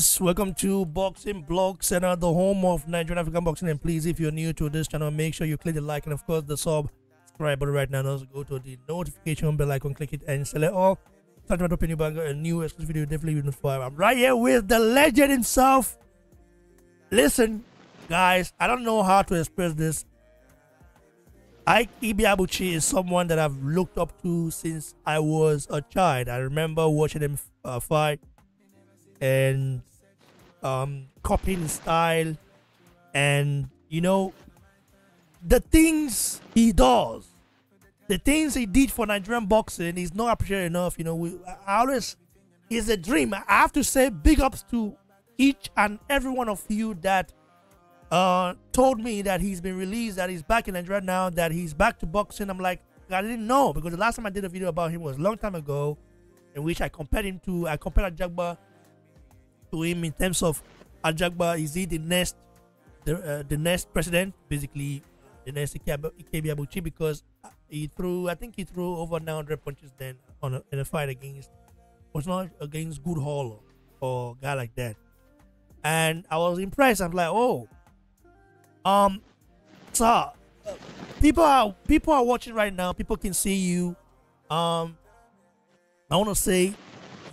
guys. Welcome to Boxing Block Centre, the home of Nigerian African boxing. And please, if you're new to this channel, make sure you click the like and, of course, the subscribe button right now. And also go to the notification bell icon, click it, and select all. Start my opinion banger, a new exclusive video. Definitely be notified. I'm right here with the legend himself. Listen, guys, I don't know how to express this. Ike Ibeabuchi is someone that I've looked up to since I was a child. I remember watching him uh, fight and um, copying style, and you know the things he does, the things he did for Nigerian boxing is not appreciated enough. You know, we, I always is a dream. I have to say big ups to each and every one of you that uh, told me that he's been released, that he's back in Nigeria now, that he's back to boxing. I'm like, I didn't know because the last time I did a video about him was a long time ago, in which I compared him to, I compared Ajagba to him in terms of Ajagba, is he the next, the, uh, the next president, basically the next Ike Ibeabuchi because he threw, I think he threw over 900 punches then on a, in a fight against, was not against Good Hall or a guy like that. And I was impressed. I'm like, oh, um, so uh, people are people are watching right now. People can see you. Um, I want to say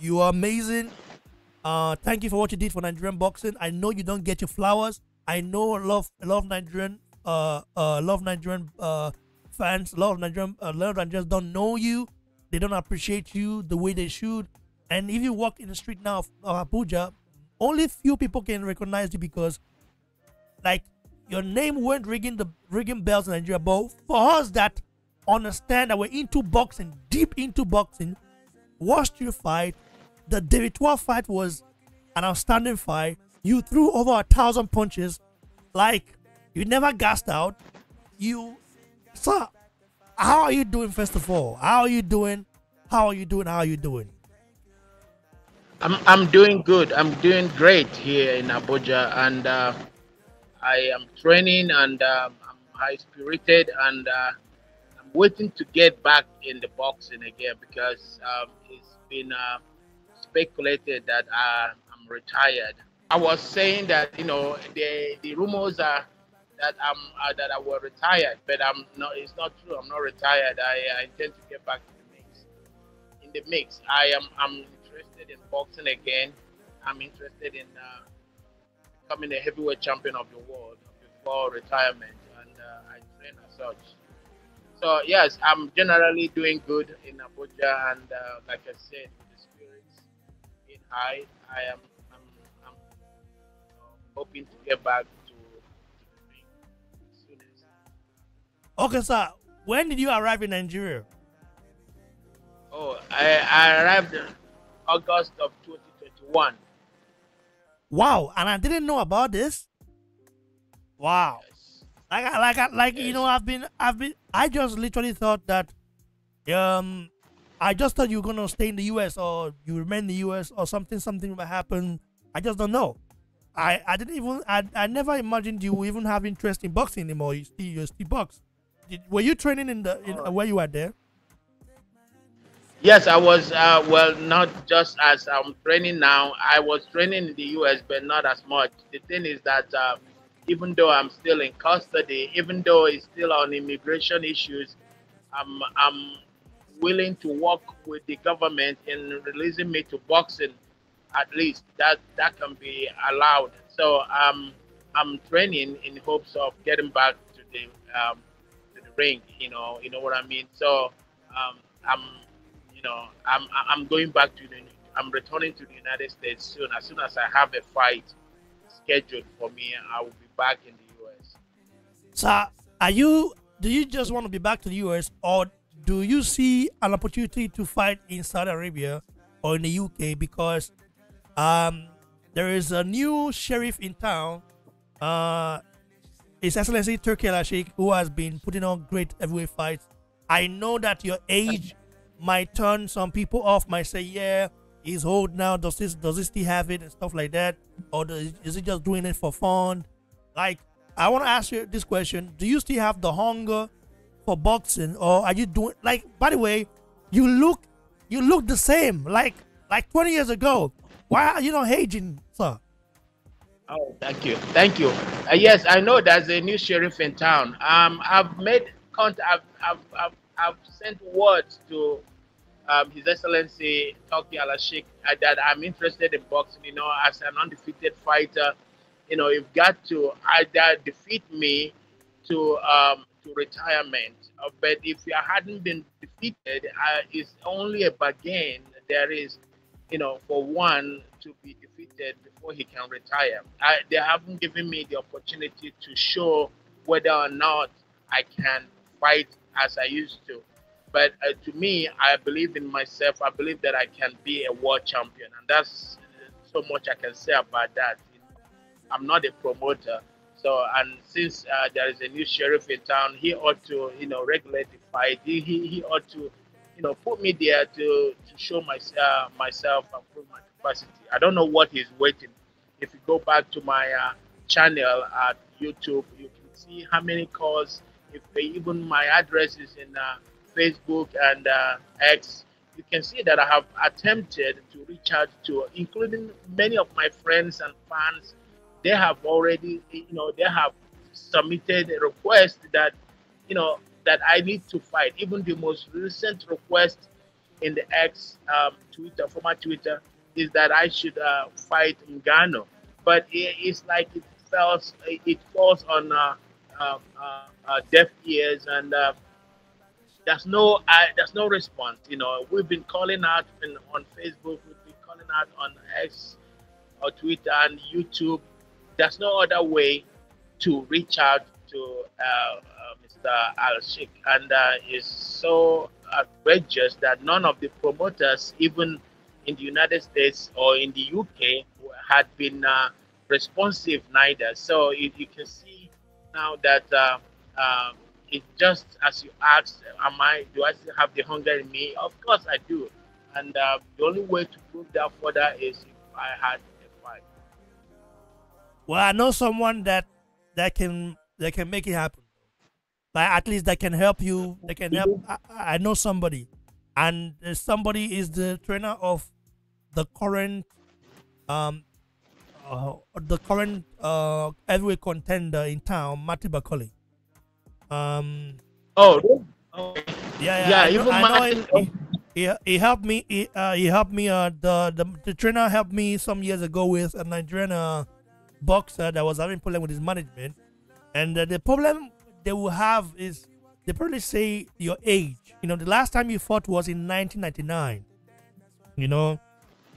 you are amazing. Uh, thank you for what you did for Nigerian boxing. I know you don't get your flowers. I know a lot of a lot of Nigerian uh uh of Nigerian uh fans, a lot of Nigerian lot of Nigerians don't know you. They don't appreciate you the way they should. And if you walk in the street now of uh, Abuja, only few people can recognize you because, like, your name weren't ringing the ringing bells in Nigeria. But for us that understand that we're into boxing, deep into boxing, watched you fight. The David Tua fight was an outstanding fight. You threw over a thousand punches, like you never gassed out. You, sir, how are you doing? First of all, how are you doing? How are you doing? How are you doing? I'm I'm doing good. I'm doing great here in Abuja, and uh, I am training and um, I'm high spirited and uh, I'm waiting to get back in the boxing again because um, it's been uh, speculated that uh, I'm retired. I was saying that you know the the rumors are that I'm uh, that I was retired, but I'm not. It's not true. I'm not retired. I, I intend to get back in the mix. In the mix, I am. I'm interested in boxing again. I'm interested in uh, becoming a heavyweight champion of the world before retirement, and uh, I train as such. So yes, I'm generally doing good in Abuja, and uh, like I said, high, I am I'm, I'm hoping to get back to, to the ring as soon as. Okay, sir. When did you arrive in Nigeria? Oh, I, I arrived in August of 2021. Wow, and I didn't know about this. Wow. Yes. Like, I- like, I- like you know, I've been, I've been, I just literally thought that, um, I just thought you were gonna stay in the U.S. or you remain in the U.S. or something, something will happen. I just don't know. I, I didn't even, I, I never imagined you even have interest in boxing anymore. You still, you still box. Did, were you training in the, in, where you were there? Yes, I was. Uh, well, not just as I'm training now. I was training in the U.S., but not as much. The thing is that uh, even though I'm still in custody, even though it's still on immigration issues, I'm I'm willing to work with the government in releasing me to boxing. At least that that can be allowed. So um, I'm training in hopes of getting back to the um, to the ring. You know, you know what I mean. So um, I'm you know, I'm I'm going back to the I'm returning to the United States soon. As soon as I have a fight scheduled for me, I will be back in the US. So, are you? Do you just want to be back to the US, or do you see an opportunity to fight in Saudi Arabia or in the UK? Because um, there is a new sheriff in town, uh, His Excellency Turki Al Sheikh, who has been putting on great heavyweight fights. I know that your age might turn some people off. Might say, "Yeah, he's old now. Does this does this still have it and stuff like that, or is he just doing it for fun?" Like, I want to ask you this question: Do you still have the hunger for boxing, or are you doing like? By the way, you look you look the same. Like like 20 years ago. Why are you not aging, sir? Oh, thank you, thank you. Uh, yes, I know there's a new sheriff in town. Um, I've made contact. I've, I've, I've, I've sent words to um, His Excellency Turki Al Sheikh uh, that I'm interested in boxing. You know, as an undefeated fighter, you know, you've got to either defeat me to um, to retirement. Uh, but if you hadn't been defeated, uh, it's only a bargain there is, you know, for one to be defeated before he can retire. I, they haven't given me the opportunity to show whether or not I can fight as I used to. But uh, to me, I believe in myself. I believe that I can be a world champion, and that's so much I can say about that. I'm not a promoter, so and since uh, there is a new sheriff in town, he ought to, you know, regulate the fight. He, he, he ought to, you know, put me there to to show myself uh, myself and prove my capacity. I don't know what he's waiting. If you go back to my uh, channel at YouTube, you can see how many calls. If even my address is in uh, Facebook and uh, X, you can see that I have attempted to reach out to, including many of my friends and fans. They have already, you know, they have submitted a request that, you know, that I need to fight. Even the most recent request in the ex um, Twitter, former Twitter, is that I should uh, fight Ngannou. But it, it's like it falls, it falls on uh, uh, uh, uh deaf ears and uh, there's no there's no response. You know, we've been calling out in, on Facebook, we've been calling out on X or Twitter and YouTube. There's no other way to reach out to uh, uh, Mr. Al Sheikh, and uh, it's so outrageous that none of the promoters, even in the United States or in the UK, had been uh, responsive neither. So you, you, can see now that uh, um, it just as you asked, am I do I still have the hunger in me? Of course I do. And uh, the only way to prove that further is if I had. Well, I know someone that that can that can make it happen. Like at least that can help you. They can help. I, I know somebody, and somebody is the trainer of the current um uh, the current uh heavyweight contender in town, Matty Bakole. Um. Oh. Yeah, yeah. yeah I know, I know he, he, he, helped me. He, uh, he helped me. Uh, the, the the trainer helped me some years ago with a Nigerian uh, boxer that was having problem with his management, and uh, the problem they will have is they probably say your age. You know, the last time you fought was in 1999. You know,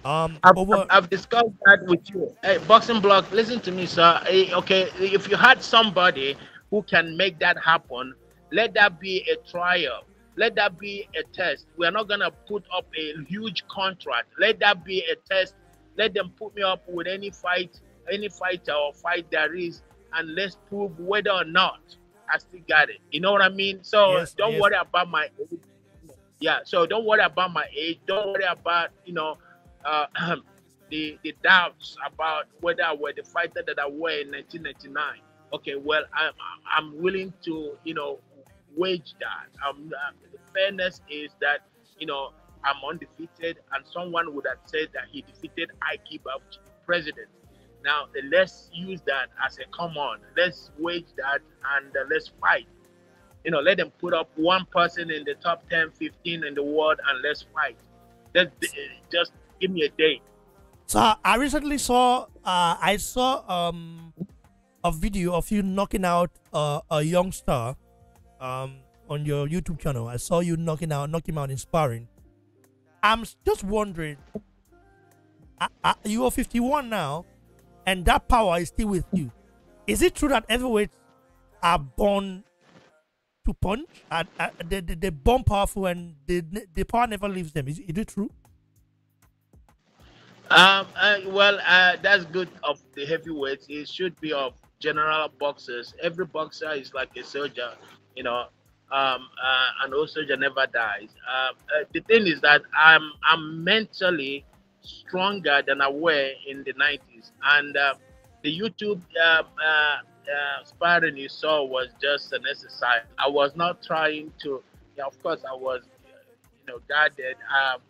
um, I've, over... I've, discussed that with you. Hey, boxing block, listen to me, sir. Hey, okay, if you had somebody who can make that happen, let that be a trial. Let that be a test. We're not gonna put up a huge contract. Let that be a test. Let them put me up with any fight, any fighter or fight there is, and let's prove whether or not I still got it. You know what I mean? So yes, don't yes. worry about my age. Yeah. So don't worry about my age. Don't worry about you know uh, the the doubts about whether I were the fighter that I were in 1999 okay, well, I'm I'm willing to you know wage that. Um, uh, the fairness is that you know I'm undefeated, and someone would have said that he defeated Ike Ibeabuchi, president. Now let's use that as a common. Let's wage that and uh, let's fight. You know, let them put up one person in the top 10, 15 in the world, and let's fight. Just, just give me a date. So I recently saw, uh, I saw um, a video of you knocking out uh, a young star um, on your YouTube channel. I saw you knocking out, knocking out, inspiring. I'm just wondering, uh, uh, you are 51 now, and that power is still with you. Is it true that heavyweights are born to punch? And uh, they, they, they're born powerful and they, the power never leaves them. Is, is it true? Um, uh, well, uh, that's good of the heavyweights. It should be of general boxers. Every boxer is like a soldier, you know, um, uh, and no soldier never dies. Uh, uh, the thing is that I'm I'm mentally stronger than I were in the 90s, and uh, the YouTube um, uh, uh, sparring you saw was just an exercise. I was not trying to. Yeah, of course, I was, you know, guarded um,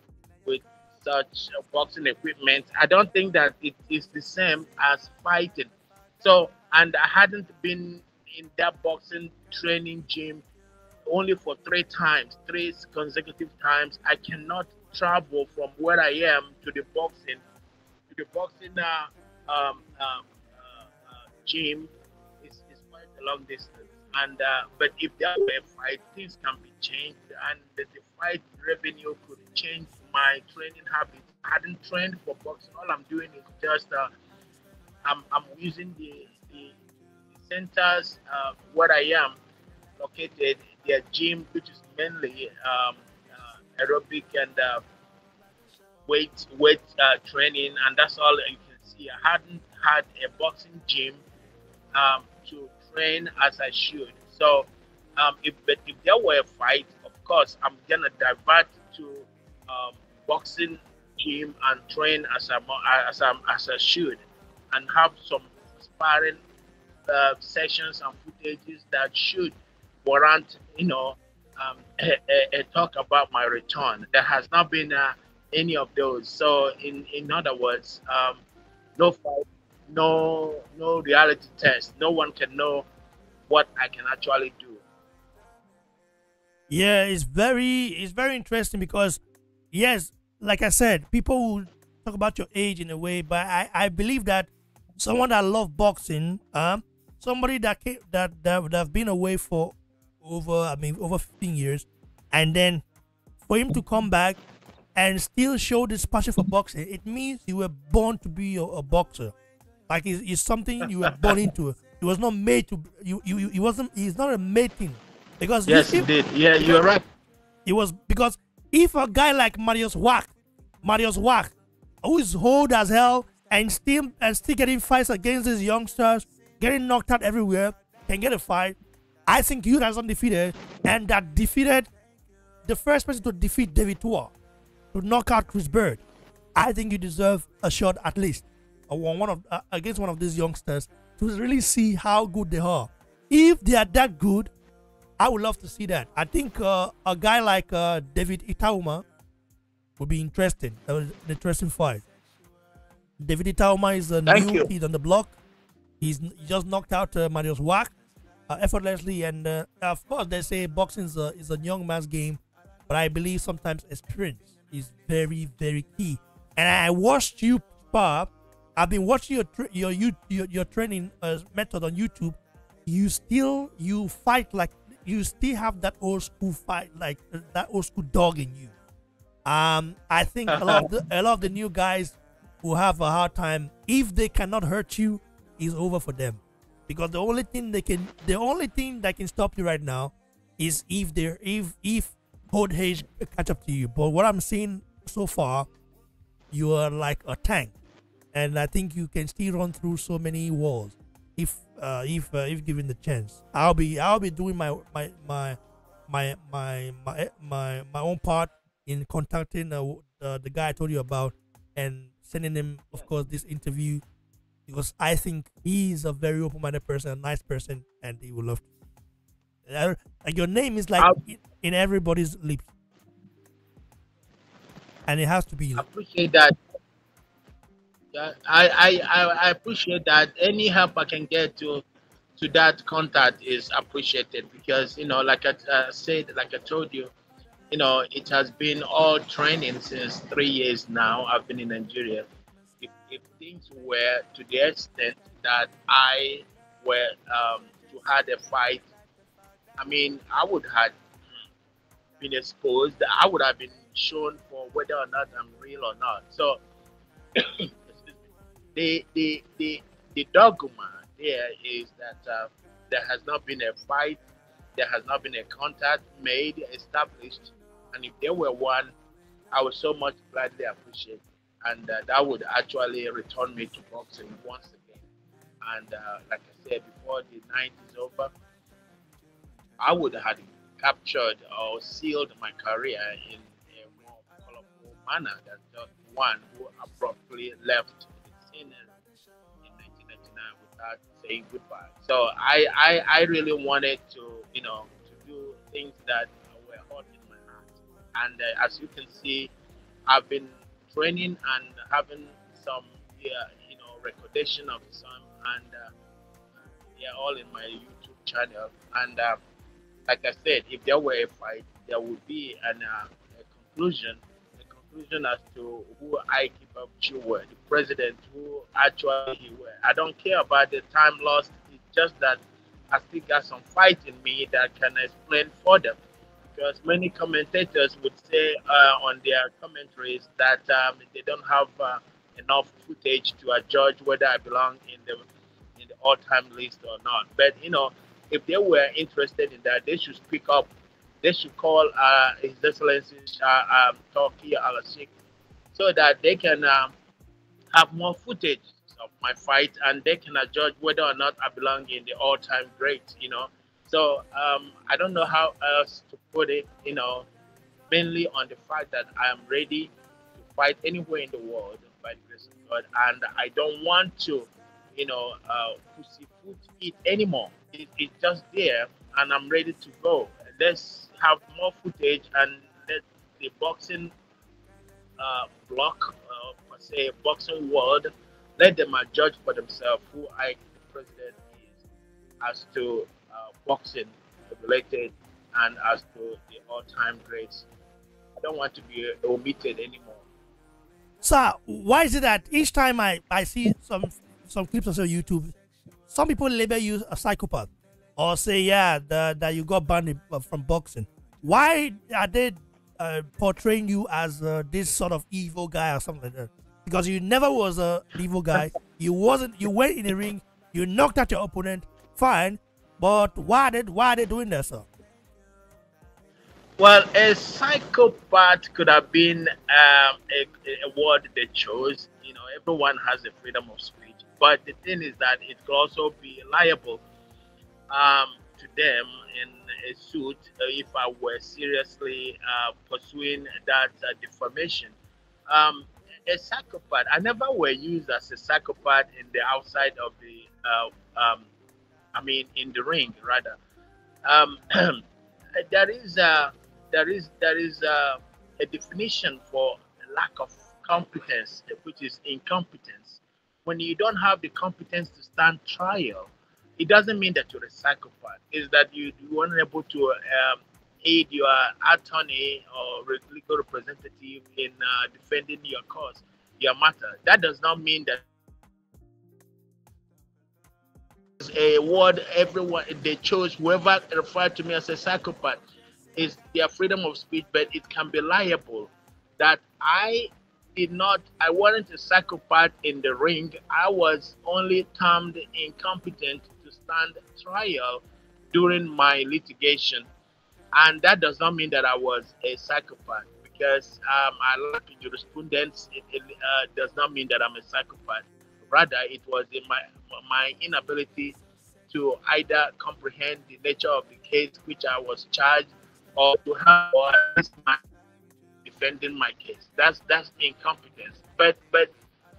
with such boxing equipment. I don't think that it is the same as fighting. So, and I hadn't been in that boxing training gym only for three times, three consecutive times. I cannot travel from where I am to the boxing, to the boxing uh, um, uh, uh, uh gym. is, it's quite a long distance. And uh, but if there were a fight, things can be changed, and the, the fight revenue could change my training habits. I hadn't trained for boxing. All I'm doing is just uh, I'm, I'm using the, the, centers where I am located, their gym, which is mainly um, aerobic and uh, weight weight uh, training, and that's all you can see. I hadn't had a boxing gym um, to train as I should. So, um, if but if there were a fight, of course, I'm gonna divert to um, boxing gym and train as I as I as I should, and have some sparring uh, sessions and footages that should warrant, you know, um, a, a, a, talk about my return. There has not been uh, any of those. So, in in other words, um, no fight, no no reality test. No one can know what I can actually do. Yeah, it's very it's very interesting because yes, like I said, people will talk about your age in a way, but I, I believe that someone that love boxing, um, somebody that came, that that would have been away for over I mean over 15 years, and then for him to come back and still show this passion for boxing, it means you were born to be a, a boxer. Like it's, it's, something you were born into. It was not made to. You you you wasn't. He's not a made thing, because yes, he did. Yeah, you're right. It was because if a guy like Mariusz Wach, Mariusz Wach, who is old as hell and still and still getting fights against these youngsters, getting knocked out everywhere, can get a fight. I think you guys undefeated and that defeated the first person to defeat David Tua, to knock out Chris Byrd. I think you deserve a shot at least one of uh, against one of these youngsters to really see how good they are. If they are that good, I would love to see that. I think uh, a guy like uh, David Itauma would be interesting. Uh, an interesting fight. David Itauma is a Thank new you. kid on the block. He's he just knocked out uh, Mariusz Wach effortlessly, and uh, of course they say boxing is a, is a young man's game, but I believe sometimes experience is very very key. And I watched you spar. I've been watching your your your, your training uh, method on YouTube. You still you fight like you still have that old school fight, like uh, that old school dog in you. Um, I think a lot of the, a lot of the new guys who have a hard time, if they cannot hurt you, is over for them, because the only thing they can, the only thing that can stop you right now, is if they if if old age catch up to you. But what I'm seeing so far, you are like a tank, and I think you can still run through so many walls if uh, if uh, if given the chance. I'll be I'll be doing my my my my my my my, my own part in contacting uh, the guy I told you about and sending him, of course, this interview because I think he's a very open-minded person, a nice person, and he will love. To. Like your name is like in, in everybody's lips, and it has to be. I appreciate that. Yeah, I, I, I appreciate that. Any help I can get to to that contact is appreciated because you know, like I uh, said, like I told you, you know, it has been all training since three years now. I've been in Nigeria. Things were to the extent that I were um, to had a fight, I mean, I would have been exposed. I would have been shown for whether or not I'm real or not. So the the the the dogma there is that uh, there has not been a fight, there has not been a contact made established, and if there were one, I would so much gladly appreciate, and uh, that would actually return me to boxing once again. And uh, like I said before, the night is over. I would have captured or sealed my career in a more colorful manner than just one who abruptly left the scene in, in 1999 without saying goodbye. So I, I, I really wanted to, you know, to do things that were hot in my heart. And uh, as you can see, I've been training and having some, yeah, you know, recordation of some, and uh, they're all in my YouTube channel. And uh, like I said, if there were a fight, there would be an, uh, a conclusion, a conclusion as to who I keep up to were, the president, who actually he were. I don't care about the time lost. It's just that I still got some fight in me that can explain further. Because many commentators would say uh, on their commentaries that um, they don't have uh, enough footage to judge whether I belong in the in the all-time list or not. But you know, if they were interested in that, they should speak up. They should call uh, His Excellency uh, um, Turki Al so that they can um, have more footage of my fight and they can judge whether or not I belong in the all-time great. You know, so um, I don't know how else to put it. You know, mainly on the fact that I am ready to fight anywhere in the world by the grace of God, and I don't want to you know, uh, pussyfoot it anymore. It, it's just there, and I'm ready to go. Let's have more footage and let the boxing uh, block, uh, say boxing world, let them judge for themselves who I, the president, is as to boxing related and as to the all-time greats. I don't want to be omitted anymore. Sir, why is it that each time I, I see some some clips on YouTube, some people label you a psychopath or say, yeah, the, that you got banned from boxing. Why are they uh, portraying you as uh, this sort of evil guy or something like that? Because you never was a evil guy. You wasn't. You went in the ring. You knocked out your opponent. Fine, but why did why are they doing that, sir? Well, a psychopath could have been um, a, a word they chose. You know, everyone has the freedom of speech but the thing is that it could also be liable um, to them in a suit uh, if I were seriously uh, pursuing that uh, defamation. Um, a psychopath, I never were used as a psychopath in the outside of the, uh, um, I mean, in the ring rather. Um, there is a, there is there is a, a definition for lack of competence, which is incompetence when you don't have the competence to stand trial, it doesn't mean that you're a psychopath. It's that you, weren't able to um, aid your attorney or legal representative in uh, defending your cause, your matter. That does not mean that a word everyone they chose whoever referred to me as a psychopath is their freedom of speech, but it can be liable that I did not, I wasn't a psychopath in the ring. I was only termed incompetent to stand trial during my litigation. And that does not mean that I was a psychopath because um, I lack jurisprudence. It, it uh, does not mean that I'm a psychopath. Rather, it was in my, my inability to either comprehend the nature of the case which I was charged or to have or my defending my case. That's that's incompetence. But but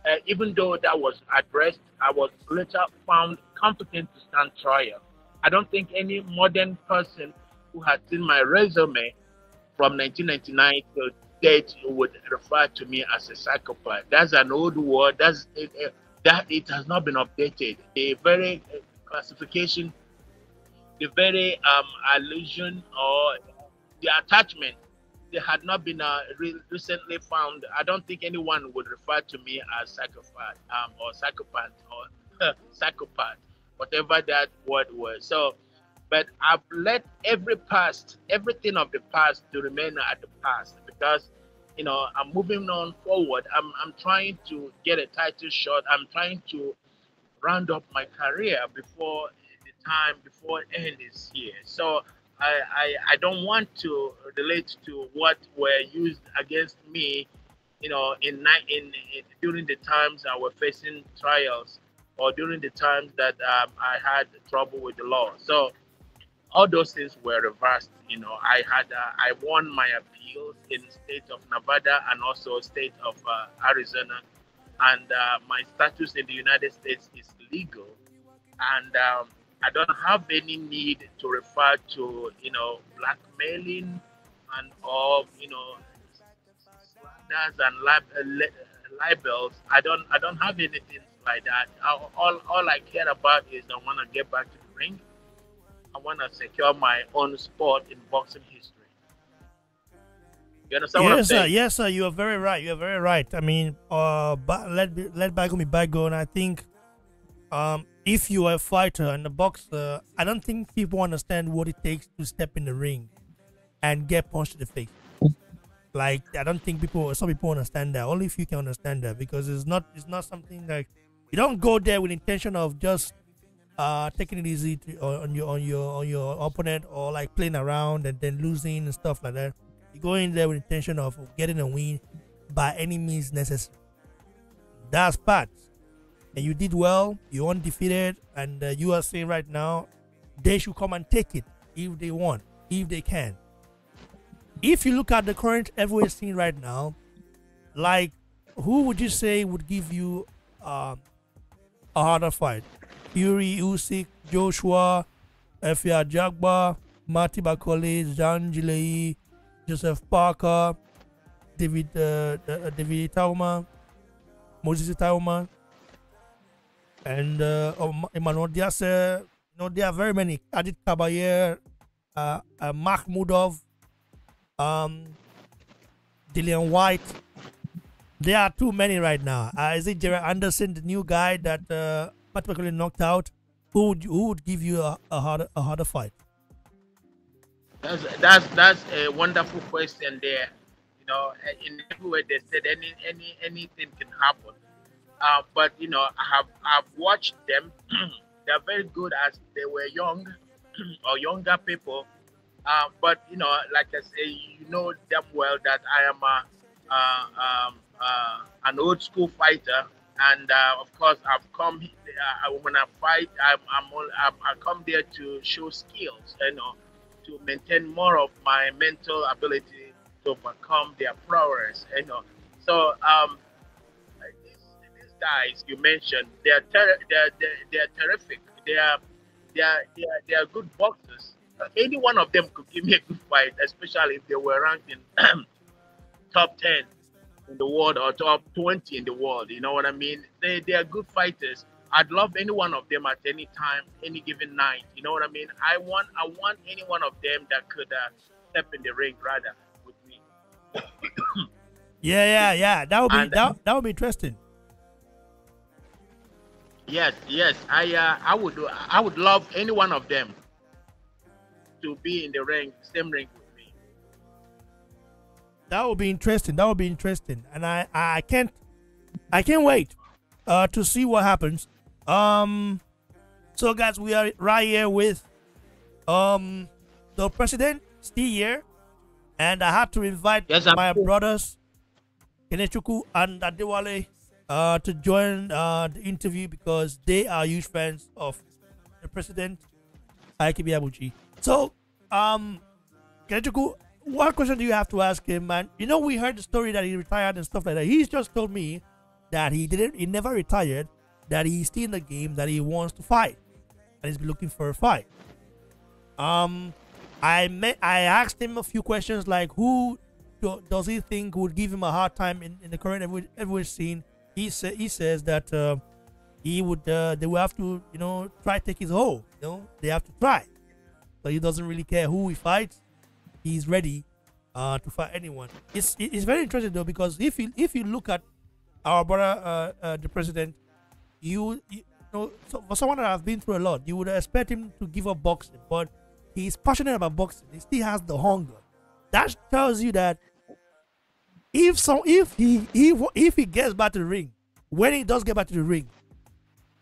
uh, even though that was addressed, I was later found competent to stand trial. I don't think any modern person who has seen my resume from 1999 to date would refer to me as a psychopath. That's an old word. That's it, it, that it has not been updated. The very uh, classification, the very um, allusion or the attachment they had not been uh, re- recently found, I don't think anyone would refer to me as psychopath um, or psychopath or psychopath, whatever that word was. So, but I've let every past, everything of the past to remain at the past because, you know, I'm moving on forward. I'm, I'm trying to get a title shot. I'm trying to round up my career before the time, before end is here. So I, I, I don't want to relate to what were used against me, you know, in, in, in during the times I was facing trials or during the times that um, I had trouble with the law. So all those things were reversed. You know, I had uh, I won my appeals in state of Nevada and also state of uh, Arizona, and uh, my status in the United States is legal, and um, I don't have any need to refer to, you know, blackmailing and or, you know, slanders and lib- uh, libels. I don't I don't have anything like that. I, all all I care about is I want to get back to the ring. I want to secure my own spot in boxing history. You understand what I'm Yes, sir. saying? Yes, sir. You are very right. You are very right. I mean, uh, let let bygone be bygone. I think, um, if you are a fighter and a boxer, I don't think people understand what it takes to step in the ring and get punched in the face. Like, I don't think people, some people understand that. Only few can understand that because it's not, it's not something like you don't go there with intention of just uh taking it easy to, on your on your on your opponent or like playing around and then losing and stuff like that. You go in there with intention of getting a win by any means necessary. That's part. And you did well. You're undefeated, and uh, you are saying right now they should come and take it if they want, if they can. If you look at the current heavyweight scene right now, like who would you say would give you um, a harder fight? Fury, Usyk, Joshua, Efe Ajagba, Marty Bakole, Zhang Zhilei, Joseph Parker, David uh, uh, David Tauma, Moses Tauma, and uh, Emmanuel Diaz. Uh, you know, there are very many. Agit Kabayel, uh, uh, Makhmudov, um, Dillian Whyte. There are too many right now. Uh, is it Jared Anderson, the new guy that uh, particularly knocked out? Who would who would give you a, a harder a harder fight? That's that's that's a wonderful question there. You know, in everywhere they said any any anything can happen. Uh, but you know, I have I've watched them. They're very good as they were young or younger people. Uh, but you know, like I say, you know damn well that I am a, uh, um, uh, an old school fighter, and uh, of course I've come uh, when I fight, I'm, I'm, all, I'm I come there to show skills, you know, to maintain more of my mental ability to overcome their prowess, you know. So um, these, these guys you mentioned, they're ter- they're, they're they're terrific. They are they are they are, they are good boxers. Any one of them could give me a good fight, especially if they were ranked in top ten in the world or top 20 in the world. You know what I mean? They, they are good fighters. I'd love any one of them at any time, any given night. You know what I mean? I want I want any one of them that could uh, step in the ring rather with me. Yeah, yeah, yeah. That would be And- that, that would be interesting. Yes, yes. I uh, I would I would love any one of them to be in the ring, same ring. That would be interesting. That will be interesting, and I I can't I can't wait uh to see what happens. Um, so guys, we are right here with um the president still here, and I had to invite Yes, my here. brothers Kenechukwu and Adewale uh to join uh the interview because they are huge fans of the president Ike Ibeabuchi. So um Kenechukwu, what question do you have to ask him, man? You know, we heard the story that he retired and stuff like that. He's just told me that he didn't, he never retired, that he's still in the game, that he wants to fight, and he's been looking for a fight. Um, I met, I asked him a few questions like, who do, does he think would give him a hard time in, in the current heavyweight scene? He said he says that uh, he would, uh, they will have to, you know, try take his whole. You know, they have to try. So he doesn't really care who he fights he's ready uh, to fight anyone. It's it's very interesting though because if you if you look at our brother uh, uh, the president, you, you know so for someone that has been through a lot, you would expect him to give up boxing, but he's passionate about boxing. He still has the hunger. That tells you that if so if he if if he gets back to the ring, when he does get back to the ring,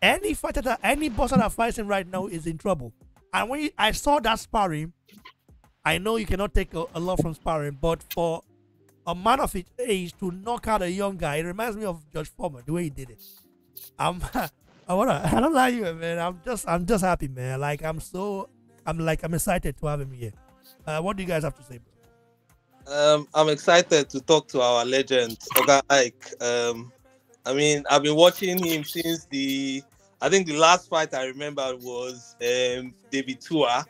any fighter that any boxer that fights him right now is in trouble. And when he, I saw that sparring, I know you cannot take a, a lot from sparring, but for a man of his age to knock out a young guy, it reminds me of George Foreman the way he did it. I'm, I wanna, I don't like you, man. I'm just, I'm just happy, man. Like I'm so, I'm like, I'm excited to have him here. Uh, what do you guys have to say, bro? Um, I'm excited to talk to our legend, Oga Ike. Um, I mean, I've been watching him since the. I think the last fight I remember was um, David Tua,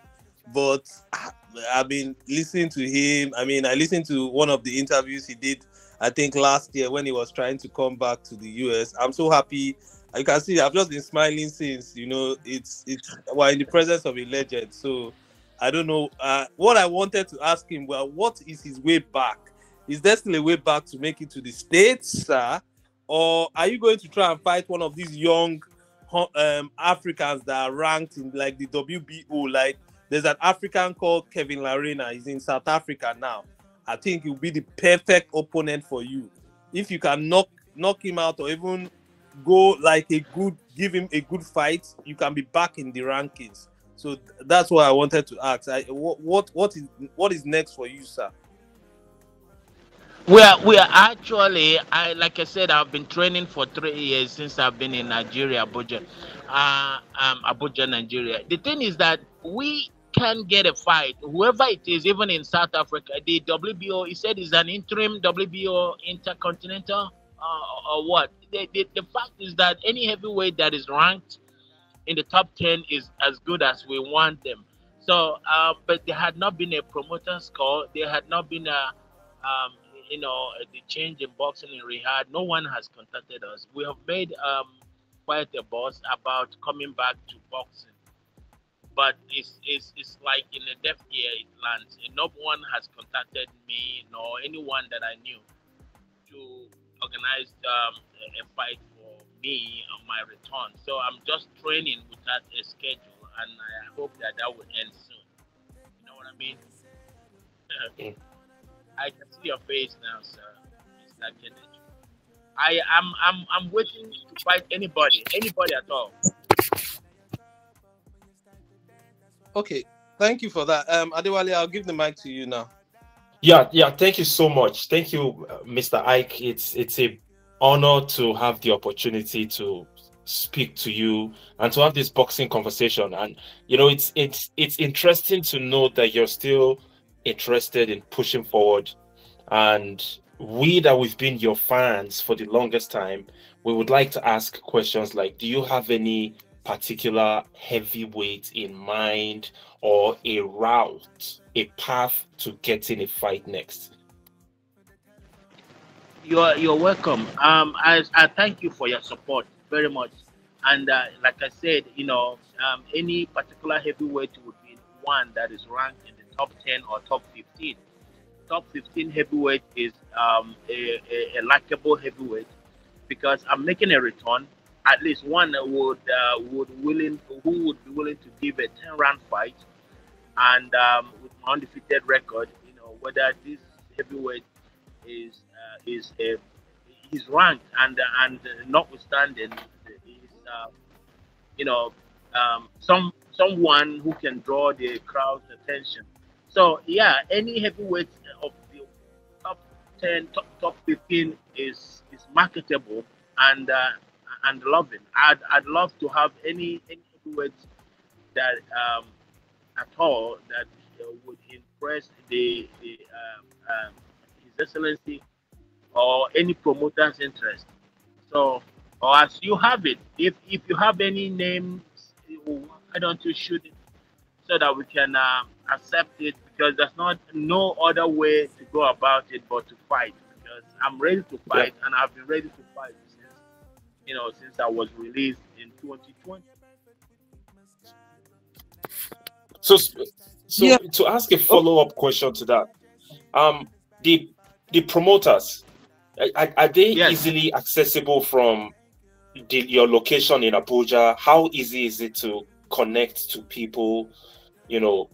but I- I've been listening to him. I mean, I listened to one of the interviews he did I think last year when he was trying to come back to the US. I'm so happy. You can see I've just been smiling since. You know, it's it's we're in the presence of a legend. So I don't know. Uh, what I wanted to ask him, well, what is his way back? Is there still a way back to make it to the States, sir? Or are you going to try and fight one of these young um, Africans that are ranked in like the WBO? Like there's an African called Kevin Lerena. He's in South Africa now. I think he'll be the perfect opponent for you. If you can knock knock him out or even go like a good give him a good fight, you can be back in the rankings. So that's what I wanted to ask. I, what, what what is what is next for you, sir? We are we are actually I like I said I've been training for three years since I've been in Nigeria, Abuja, uh, um, Abuja, Nigeria. The thing is that we can get a fight, whoever it is, even in South Africa. The WBO, he said, is an interim WBO intercontinental uh, or what? The, the, the fact is that any heavyweight that is ranked in the top 10 is as good as we want them. So, uh, but there had not been a promoter's call. There had not been a, um, you know, the change in boxing in Riyadh. No one has contacted us. We have made um, quite a buzz about coming back to boxing. But it's, it's, it's like in a deaf ear it lands. And No one has contacted me nor anyone that I knew to organize um, a fight for me on my return. So I'm just training without a schedule, and I hope that that will end soon. You know what I mean? Mm. I can see your face now, sir. Mr. Kennedy. I am I'm I'm waiting to fight anybody, anybody at all. Okay, thank you for that. Um, Adewale, I'll give the mic to you now. Yeah, yeah. Thank you so much. Thank you, uh, Mr. Ike. It's it's a honor to have the opportunity to speak to you and to have this boxing conversation and you know it's it's it's interesting to know that you're still interested in pushing forward and we that we've been your fans for the longest time we would like to ask questions like do you have any particular heavyweight in mind or a route a path to getting a fight next you're you're welcome. Um, I, I thank you for your support very much. And uh, like I said, you know, um, any particular heavyweight would be one that is ranked in the top 10 or top 15. Top 15 heavyweight is um, a, a, a likable heavyweight because I'm making a return. At least one would uh, would willing who would be willing to give a 10 round fight, and um, with my undefeated record, you know whether this heavyweight is uh, is a his rank and and notwithstanding uh, you know um, some someone who can draw the crowd's attention. So yeah, any heavyweight of the top ten, top, top fifteen is is marketable and uh, and loving. I'd I'd love to have any any words that um, at all that uh, would impress the the um, um, His Excellency or any promoter's interest. So, or as you have it, if if you have any names, why don't you shoot it so that we can uh, accept it? Because there's not no other way to go about it but to fight. Because I'm ready to fight, yeah. and I've been ready to fight you know since I was released in 2020. So, so yeah. to ask a follow up question to that, um, the the promoters are, are they yes. easily accessible from the, your location in Abuja? How easy is it to connect to people? You know,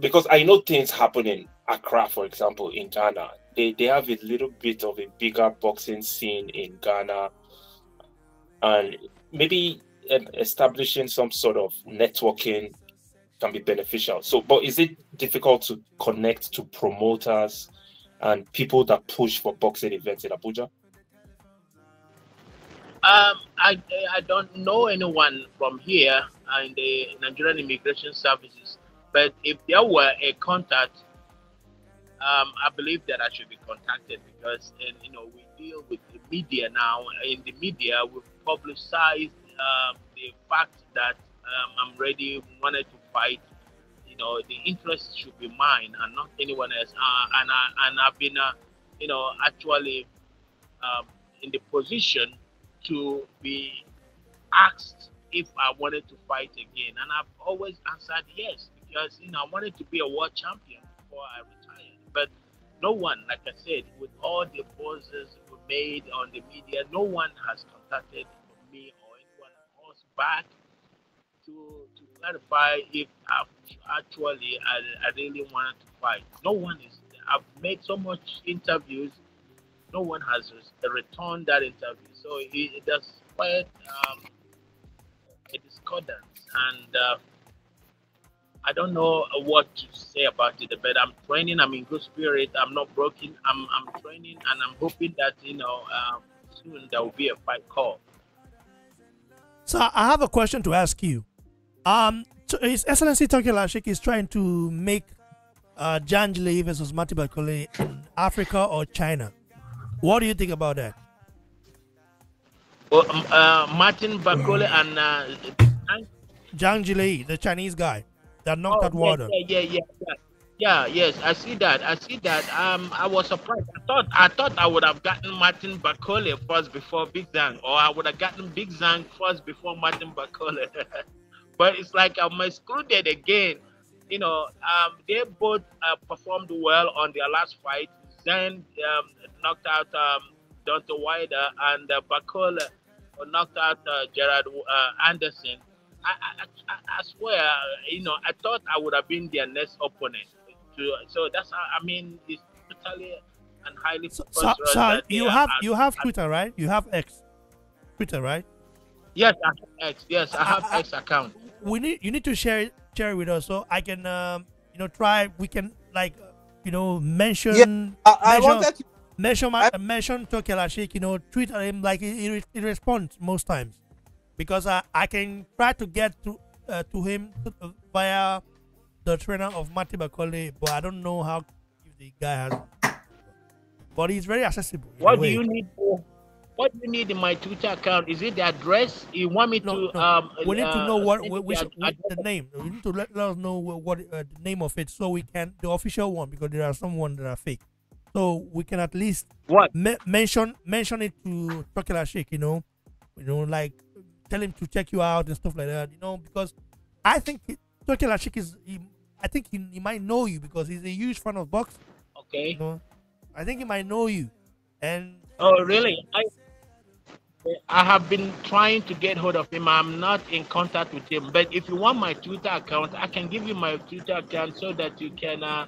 because I know things happen in Accra, for example, in Ghana. They they have a little bit of a bigger boxing scene in Ghana, and maybe establishing some sort of networking can be beneficial. So, but is it difficult to connect to promoters and people that push for boxing events in Abuja? Um, I I don't know anyone from here in the Nigerian Immigration Services, but if there were a contact, um, I believe that I should be contacted because and, you know we deal with the media now. In the media, we've publicized uh, the fact that um, I'm ready, wanted to fight you know, the interest should be mine and not anyone else. Uh, and I and I've been, uh, you know, actually um, in the position to be asked if I wanted to fight again, and I've always answered yes because you know I wanted to be a world champion before I retired. But no one, like I said, with all the we made on the media, no one has contacted me or anyone else back to to clarify if I've actually I, I really wanted to fight. No one is. I've made so much interviews. No one has returned that interview. So it, it does quite um, a discordance, and uh, I don't know what to say about it. But I'm training. I'm in good spirit. I'm not broken. I'm I'm training, and I'm hoping that you know um, soon there will be a fight call. So I have a question to ask you. Um, His Excellency Turki Al-Sheikh is trying to make uh, Zhang Zhilei versus Mati Bakole in Africa or China. What do you think about that? Well, um, uh, Martin Bakole and uh, Zhang Zhilei, the Chinese guy that knocked oh, out water. Yeah, yeah, yeah, yeah, yeah. Yes, I see that. I see that. Um, I was surprised. I thought I thought I would have gotten Martin Bakole first before Big Zhang, or I would have gotten Big Zhang first before Martin Bakole. but it's like I'm excluded again. You know, um, they both uh, performed well on their last fight. Zhang um, knocked out um, Deontay Wilder, and uh, Bakole knocked out uh, Gerard uh, Anderson. I, I, I, swear, you know, I thought I would have been their next opponent. To, so that's, I mean, it's totally and highly. So, so, so you have you have Twitter, right? You have X, Twitter, right? Yes, I have X. Yes, I have X account. We need you need to share it share it with us so I can um, you know try we can like you know mention. Yeah, I, I mention, wanted to mention my I, mention Turki Al-Sheikh, you know, tweet at him like he, he, responds most times because I, I can try to get to uh, to him uh, via the trainer of Mati Bakole, but I don't know how if the guy has. But he's very accessible. What do you need? For, what do you need in my Twitter account? Is it the address? You want me no, to? No. Um, we need uh, to know what which, which the name. We need to let, let us know what, uh, the name of it so we can the official one because there are some ones that are fake so we can at least what me- mention mention it to Turki Al-Sheikh, you know, you know, like tell him to check you out and stuff like that, you know, because I think Turki Al-Sheikh is, he, I think he, he might know you because he's a huge fan of box. Okay. You know, I think he might know you, and oh really? I I have been trying to get hold of him. I'm not in contact with him. But if you want my Twitter account, I can give you my Twitter account so that you can uh,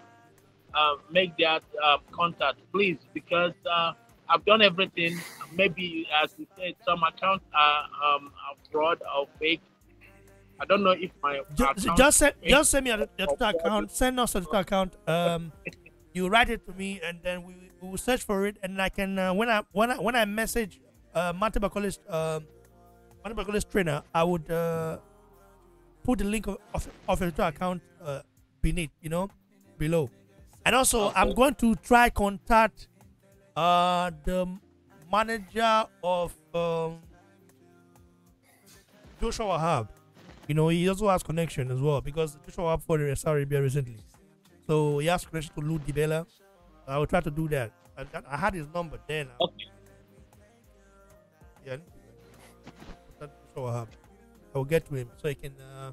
uh, make that uh, contact, please, because uh, I've done everything. Maybe, as you said, some accounts are, um, are fraud or fake. I don't know if my just just send, just send me a, a account. Send us a account. Um, you write it to me, and then we, we will search for it. And I can uh, when I when I when I message uh, Martin Bakole's uh, Martin trainer, I would uh, put the link of of, of your account uh, beneath, you know, below. And also, I'm going to try contact uh, the manager of um, Joshua Wahab. You know, he also has connection as well because Joshua Wahab fought in Saudi Arabia recently. So he has connection to Lou DiBella. I will try to do that. I, I had his number then. Okay. Yeah. Joshua Wahab. I will get to him so he can. Uh,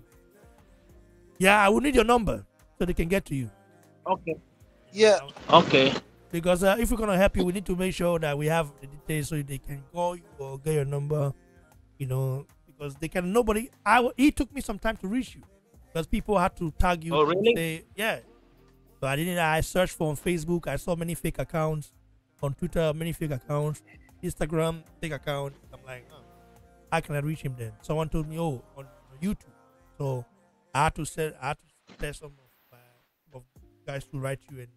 yeah, I will need your number so they can get to you. Okay. Yeah. Okay. Because uh, if we're gonna help you, we need to make sure that we have the details so they can call you or get your number. You know, because they can nobody. I it took me some time to reach you because people had to tag you. Oh really? Say, yeah. So I didn't. I searched for on Facebook. I saw many fake accounts on Twitter, many fake accounts, Instagram fake account. I'm like, oh, how can I reach him then? Someone told me, oh, on, on YouTube. So I had to send. I had to test some of, uh, of guys to write you and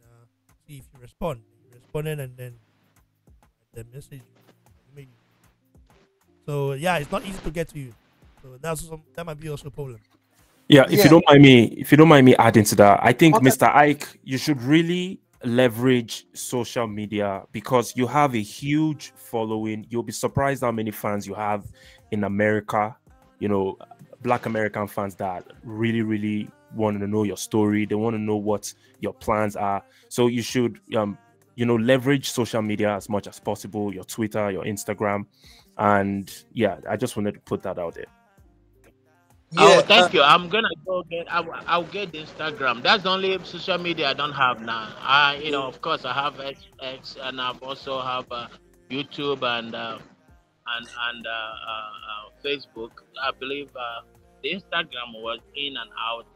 see if you respond. You responded and then the message maybe. So yeah, it's not easy to get to you. So that's some, that might be also a problem. Yeah, if yeah. you don't mind me, if you don't mind me adding to that, I think okay. Mr. Ike, you should really leverage social media because you have a huge following. You'll be surprised how many fans you have in America. You know, black American fans that really, really want to know your story. They want to know what your plans are. So you should um, you know, leverage social media as much as possible, your Twitter, your Instagram. And yeah, I just wanted to put that out there. Yeah, oh, thank uh, you. I'm gonna go get. I'll, I'll get the Instagram. That's the only social media I don't have now. I, you know, of course, I have X, X and I've also have uh, YouTube and uh, and and uh, uh, Facebook. I believe uh, the Instagram was in and out.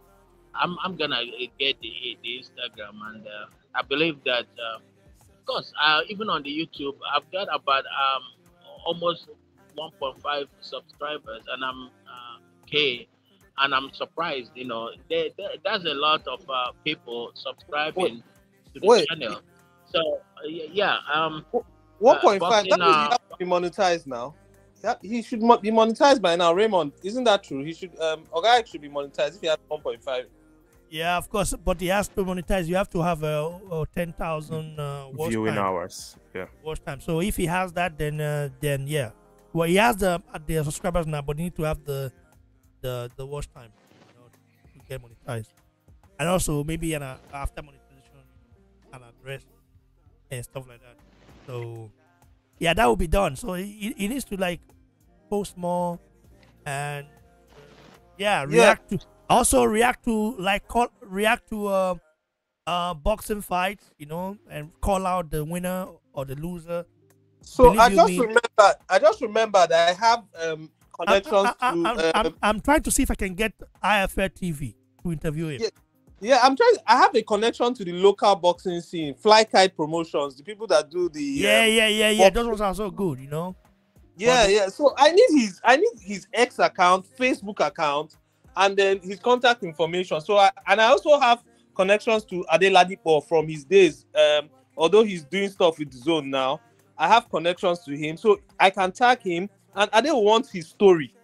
I'm I'm gonna get the the Instagram and I believe that, of course, even on the YouTube, I've got about um almost 1.5 subscribers, and I'm okay and I'm surprised. You know, there, there there's a lot of uh, people subscribing wait, to the wait. channel. So uh, yeah, um, uh, point. That means uh, have to be monetized now. Yeah, he should be monetized by now. Raymond, isn't that true? He should um, Ogai should be monetized if he has one point five. Yeah, of course, but he has to monetize. You have to have a, a ten thousand uh, viewing time. hours. Yeah, watch time. So if he has that, then uh, then yeah. Well, he has the the subscribers now, but he need to have the the the watch time you know, to get monetized, and also maybe an uh, after monetization, an address and stuff like that. So yeah, that will be done. So he, it needs to like post more and yeah, react yeah. to also react to like call react to uh uh boxing fights, you know, and call out the winner or the loser. So Believe I just me, remember I just remember that I have um connections I, I, I, to. I'm, I'm, um, I'm, trying to see if I can get IFL TV to interview him. Yeah, yeah, I'm trying. I have a connection to the local boxing scene, Fly Kite Promotions, the people that do the. Yeah, um, yeah, yeah, yeah. Those ones are so good, you know. Yeah, but, yeah. So I need his, I need his X account, Facebook account, and then his contact information. So I and I also have connections to Ade Oladipo from his days. Um, although he's doing stuff with DAZN now, I have connections to him, so I can tag him and I don't want his story.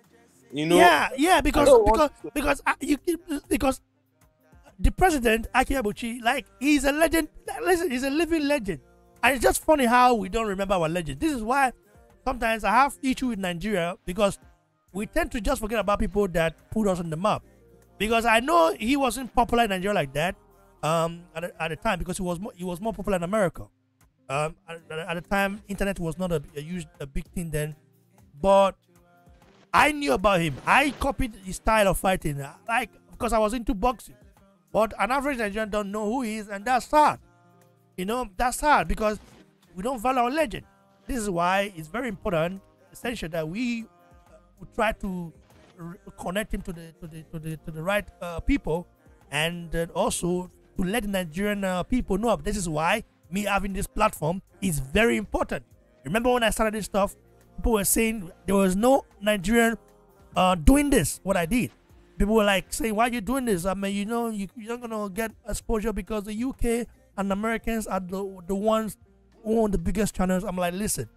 You know? Yeah, yeah, because because because uh, you because the president Ike Ibeabuchi, like he's a legend. Listen, he's a living legend, and it's just funny how we don't remember our legend. This is why sometimes I have issue with Nigeria because we tend to just forget about people that put us on the map. Because I know he wasn't popular in Nigeria like that um, at, the, at the time because he was more, he was more popular in America. Um, at, at, the time, internet was not a, a huge a big thing then but I knew about him. I copied his style of fighting, like because I was into boxing. But an average Nigerian don't know who he is, and that's sad. You know, that's sad because we don't value our legend. This is why it's very important, essential that we, uh, try to connect him to the to the to the to the right uh, people, and uh, also to let Nigerian uh, people know. This is why me having this platform is very important. Remember when I started this stuff? people were saying there was no Nigerian uh, doing this, what I did. People were like saying, Why are you doing this? I mean, you know, you, you're not going to get exposure because the UK and Americans are the, the ones who own the biggest channels. I'm like, Listen,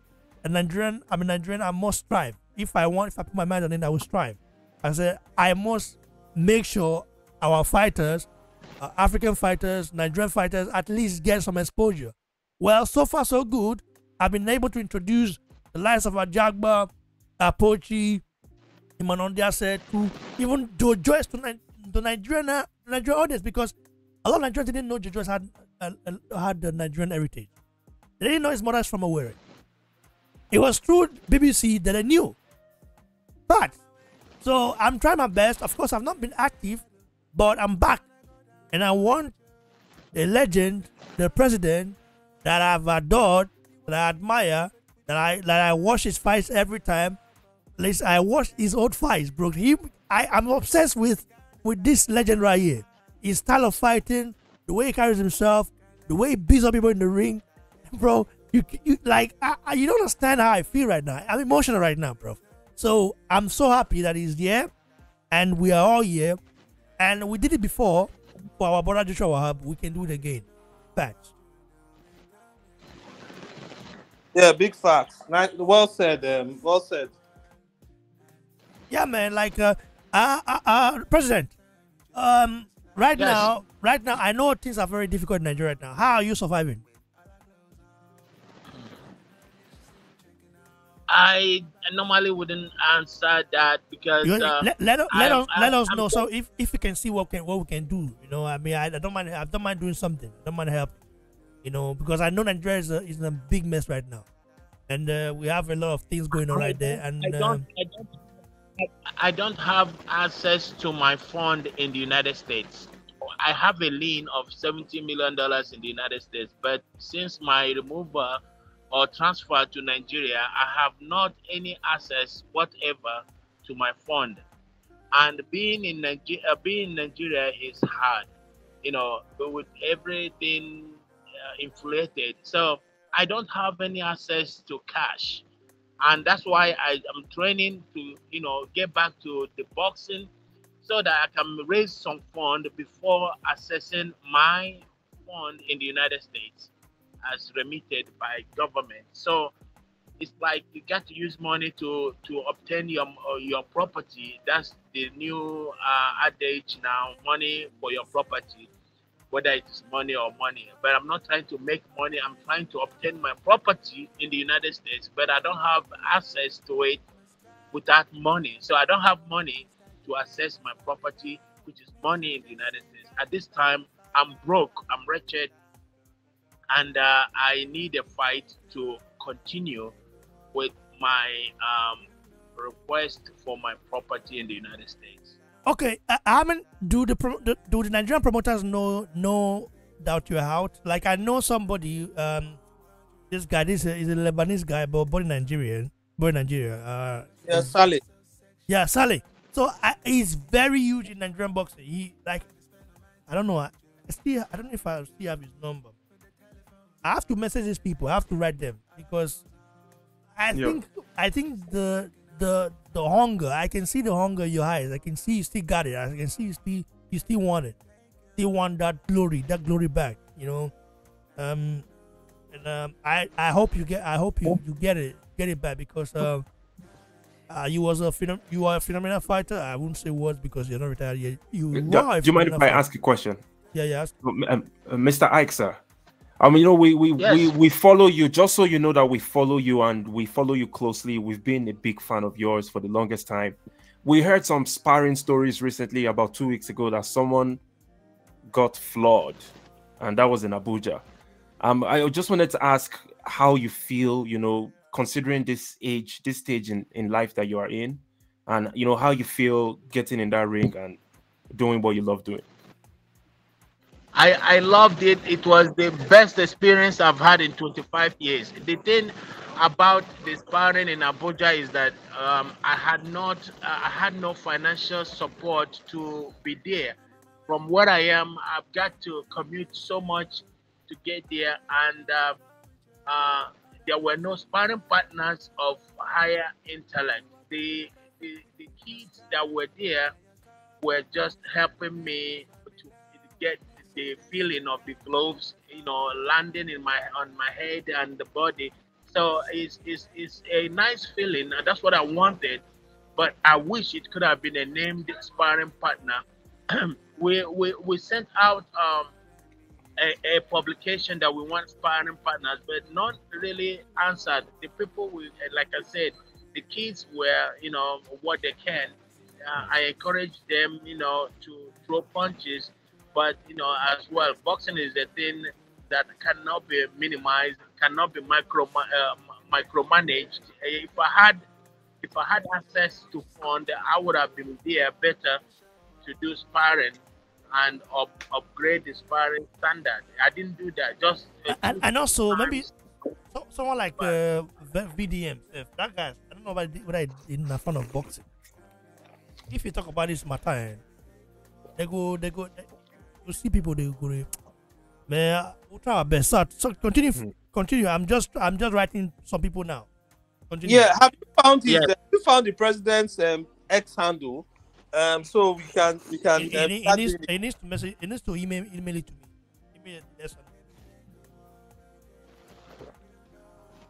a Nigerian, I'm a Nigerian, I must strive. If I want, if I put my mind on it, I will strive. I said, I must make sure our fighters, uh, African fighters, Nigerian fighters, at least get some exposure. Well, so far, so good. I've been able to introduce the likes of Ajagba, Apochi, Imanondia said to even Joe Joyce to, to Nigerian, uh, Nigerian audience because a lot of Nigerians didn't know Joe Joyce had, uh, had the Nigerian heritage. They didn't know his mother is from Owerri. It was through BBC that I knew. But, so I'm trying my best. Of course, I've not been active, but I'm back. And I want a legend, the president that I've adored, that I admire, that I that I watch his fights every time. At Least I watch his old fights, bro. He, I, I'm obsessed with with this legend right here. His style of fighting, the way he carries himself, the way he beats up people in the ring, bro. You, you like, I, I, you don't understand how I feel right now. I'm emotional right now, bro. So I'm so happy that he's here, and we are all here, and we did it before for our brother Joshua Wahab. We can do it again. Facts. Yeah, big facts. Nice, well said. Um, well said. Yeah, man. Like, uh, uh, uh, uh President. Um, right yes. now, right now, I know things are very difficult in Nigeria right now. How are you surviving? I normally wouldn't answer that because uh, let, let, let us I, let us I'm know. So if if we can see what can what we can do, you know, I mean, I, I don't mind. I don't mind doing something. I don't mind help. You know, because I know Nigeria is, a, is in a big mess right now, and uh, we have a lot of things going on right there. And I don't, um, I don't, I don't have access to my fund in the United States. I have a lien of 70 million dollars in the United States, but since my removal or transfer to Nigeria, I have not any access whatever to my fund. And being in Nigeria, uh, being in Nigeria is hard, you know, with everything uh, inflated. So I don't have any access to cash, and that's why I am training to, you know, get back to the boxing so that I can raise some fund before assessing my fund in the United States as remitted by government. So it's like you got to use money to to obtain your uh, your property. That's the new uh, adage now: money for your property, whether it is money or money. But I'm not trying to make money. I'm trying to obtain my property in the United States, but I don't have access to it without money. So I don't have money to access my property, which is money in the United States. At this time, I'm broke, I'm wretched, and uh, I need a fight to continue with my um, request for my property in the United States. Okay, uh, I mean, do the do the Nigerian promoters know know that you're out? Like I know somebody, um, this guy, this is a Lebanese guy, but born in Nigeria, born in Nigeria. Uh, yeah, Saleh. Yeah, Saleh. So I, he's very huge in Nigerian boxing. He like, I don't know. I, still, I don't know if I still have his number. I have to message these people. I have to write them because I think I think the the the hunger. I can see the hunger in your eyes. I can see you still got it. I can see you still you still want it. Still want that glory, that glory back. You know, um, and um, I I hope you get I hope you you get it get it back because uh, uh, you was a phenom- you are a phenomenal fighter. I wouldn't say was because you're not retired yet. You do, do you mind if I ask a question? Yeah, yeah. Um, uh, Mr. Ike, sir. I mean, you know, we we, yes. we we follow you just so you know that we follow you and we follow you closely. We've been a big fan of yours for the longest time. We heard some sparring stories recently about two weeks ago that someone got flawed, and that was in Abuja. Um, I just wanted to ask how you feel, you know, considering this age, this stage in, in life that you are in, and you know how you feel getting in that ring and doing what you love doing. I, I loved it. It was the best experience I've had in 25 years. The thing about the sparring in Abuja is that um, I had not I had no financial support to be there. From where I am, I've got to commute so much to get there, and uh, uh, there were no sparring partners of higher intellect. The, the, the kids that were there were just helping me to get the feeling of the gloves, you know, landing in my on my head and the body. So it's, it's, it's a nice feeling, and that's what I wanted. But I wish it could have been a named sparring partner. we, we, we sent out um, a, a, publication that we want sparring partners, but not really answered. The people, we, like I said, the kids were, you know, what they can. Uh, I encourage them, you know, to throw punches, but you know, as well, boxing is a thing that cannot be minimized, cannot be micro uh, micromanaged. If I had, if I had access to fund, I would have been there better to do sparring and up, upgrade the sparring standard. I didn't do that. Just uh, and, and also maybe so, someone like uh, VDM. If that guy, I don't know what I did, what I did in the front of boxing. If you talk about this matter, eh, they go, they go, they, you see people they go, man, we'll try our best. So, so continue, mm. continue. I'm just, I'm just writing some people now. Continue. Yeah, have you found his, yeah. uh, you found the president's um, X handle? Um, so we can we can. It, it, it, needs, it needs to message. It needs to email email it to me. Email yes.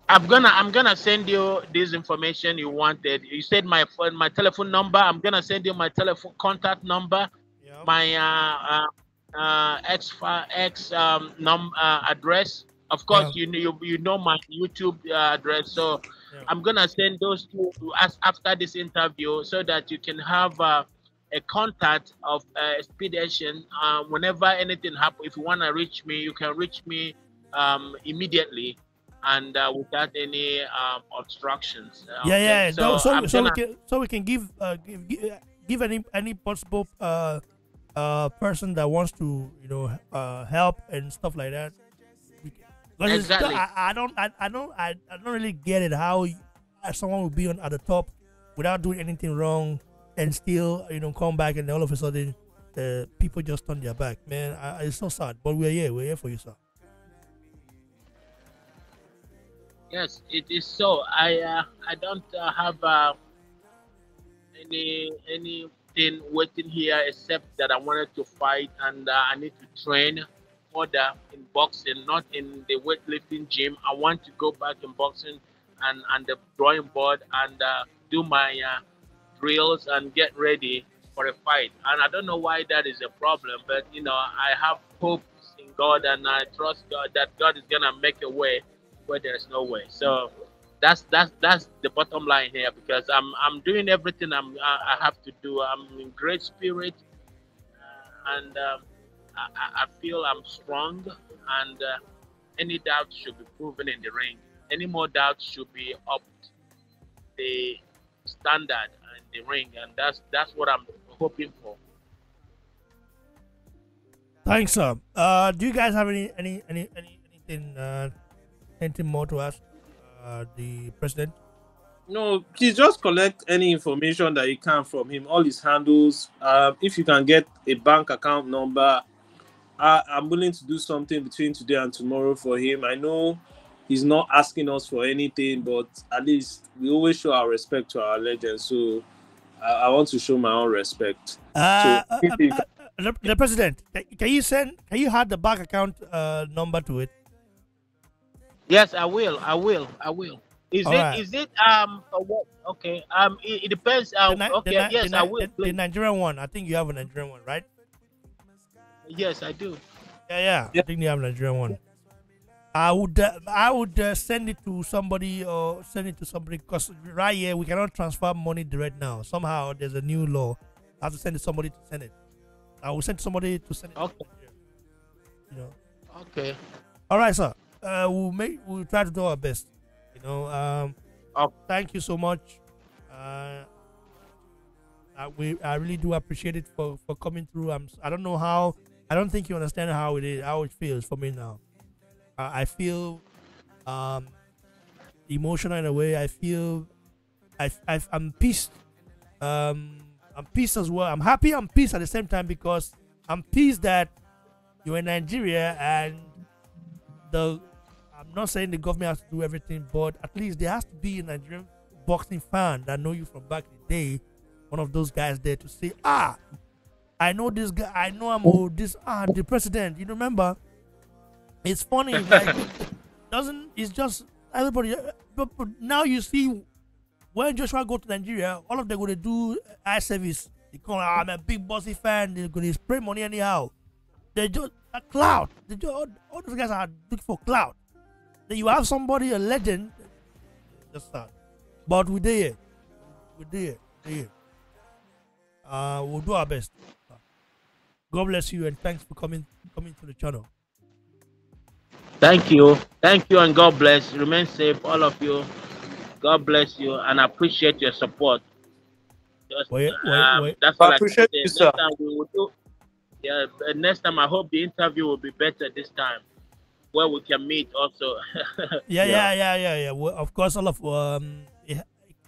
I'm gonna I'm gonna send you this information you wanted. You said my phone, my telephone number. I'm gonna send you my telephone contact number, yep. my uh, uh, uh, X X um num uh, address. Of course, you you you know my YouTube uh, address, so yeah. I'm gonna send those to us after this interview so that you can have uh, a contact of uh, expedition. Um, whenever anything happens, if you wanna reach me, you can reach me um, immediately and uh, without any um, obstructions. Uh, yeah, yeah. So, no, so, so we can so we can give uh, give, give any any possible uh, uh, person that wants to you know uh, help and stuff like that. Exactly. I, I, don't I, I don't I, I don't really get it how someone would be on at the top without doing anything wrong and still you know come back and all of a sudden uh, people just turn their back. Man, I, it's so sad. But we're here. We're here for you, sir. Yes, it is so. I uh, I don't uh, have uh, any waiting here except that I wanted to fight and uh, I need to train further in boxing, not in the weightlifting gym. I want to go back in boxing and and the drawing board and uh, do my uh, drills and get ready for a fight. And I don't know why that is a problem, but you know I have hope in God and I trust God that God is gonna make a way where there's no way. So that's that's that's the bottom line here because I'm I'm doing everything I'm I, I have to do. I'm in great spirit, uh, and um, I, I, feel I'm strong. And uh, any doubt should be proven in the ring. Any more doubts should be up the standard in the ring, and that's that's what I'm hoping for. Thanks, sir. Uh, do you guys have any any any, any anything uh, anything more to ask uh, the president? No, please just collect any information that you can from him, all his handles. Uh, if you can get a bank account number, I, I'm willing to do something between today and tomorrow for him. I know he's not asking us for anything, but at least we always show our respect to our legends. So I, I want to show my own respect. Uh, so, uh, uh, uh the president, can you send? Can you have the bank account uh, number to it? Yes, I will. I will. I will. Is All it? Right. Is it? Um. What? Okay. Um. It, it depends. Um, the, okay. The, yes, the, I will. The, the, Nigerian one. I think you have a Nigerian one, right? Yes, I do. Yeah, yeah. yeah. I think you have a Nigerian one. I would. Uh, I would uh, send it to somebody or send it to somebody because right here we cannot transfer money direct now. Somehow there's a new law. I have to send it somebody to send it. I will send somebody to send it. Okay. You know. Okay. All right, sir uh, we'll make we'll try to do our best. You know. Um, oh. thank you so much. Uh, I, we I really do appreciate it for for coming through. I'm I don't know how I don't think you understand how it is how it feels for me now. I, I feel um emotional in a way. I feel I, I I'm pissed. Um, I'm pissed as well. I'm happy. I'm pissed at the same time because I'm pissed that you're in Nigeria and the I'm not saying the government has to do everything, but at least there has to be a Nigerian boxing fan that know you from back in the day, one of those guys there to say, ah, I know this guy, I know I'm old, this ah the president. You remember? It's funny, like doesn't it's just everybody but, but, now you see when Joshua go to Nigeria, all of them gonna do eye service. They call ah, I'm a big bossy fan, they're gonna spray money anyhow. They just a cloud. They just, all, all those guys are looking for cloud. Then you have somebody, a legend, just start. But we did it. We did it. We did it. Uh, we'll do our best. God bless you and thanks for coming coming to the channel. Thank you. Thank you and God bless. Remain safe, all of you. God bless you and I appreciate your support. Just, wait, wait, um, wait. That's what I appreciate I you, sir. yeah, next time I hope the interview will be better this time where we can meet also. yeah, yeah, yeah, yeah, yeah. Well, of course, all of um,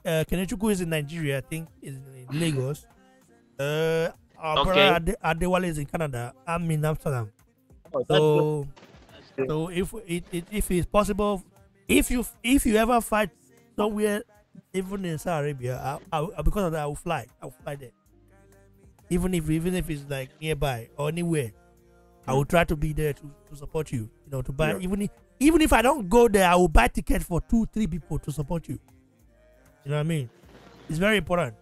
uh, Kenechukwu is in Nigeria. I think is in Lagos. Uh, our okay. brother Ade- Adewale is in Canada. I'm in Amsterdam. Oh, so, so if it, it, if it's possible, if you if you ever fight somewhere, even in Saudi Arabia, I, I, because of that, I will fly. I will fly there. Even if even if it's like nearby or anywhere, I will try to be there to, to support you. You know, to buy yeah. even if, even if I don't go there, I will buy tickets for two, three people to support you. You know what I mean? It's very important.